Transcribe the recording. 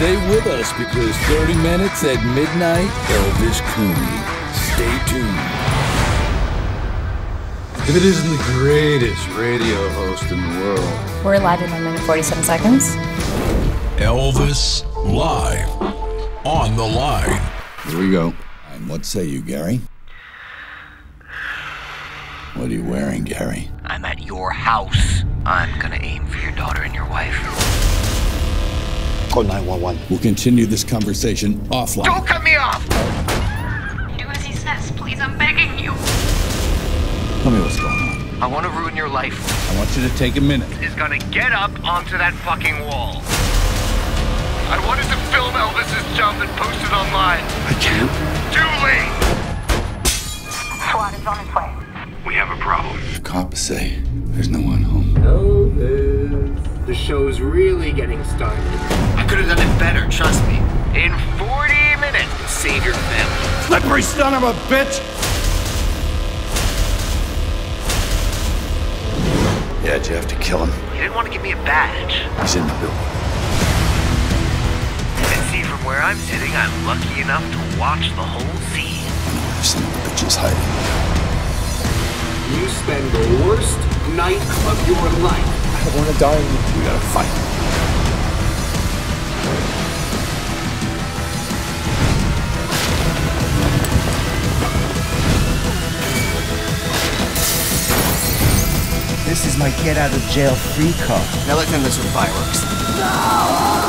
Stay with us because 30 minutes at midnight, Elvis Cooney. Stay tuned. If it isn't the greatest radio host in the world, We're live in 1 minute 47 seconds. Elvis live on the line. here we go. And what say you, Gary? What are you wearing, Gary? I'm at your house. I'm gonna aim for your daughter and your wife. Call 911. We'll continue this conversation offline. Don't cut me off! Do as he says, please. I'm begging you. Tell me what's going on. I want to ruin your life. I want you to take a minute. Is gonna get up onto that fucking wall. I wanted to film Elvis's jump and post it online. I can't. Too late! SWAT is on its way. We have a problem. The cops say there's no one home. Elvis. The show's really getting started. I could have done it better, trust me. In 40 minutes, save your family. Slippery son of a bitch! Yeah, did you have to kill him? He didn't want to give me a badge. He's in the building. And see, from where I'm sitting, I'm lucky enough to watch the whole scene. I know where the son of a bitch is hiding. You spend the worst night of your life. We gotta fight. This is my get out of jail free card. Now let them miss with fireworks.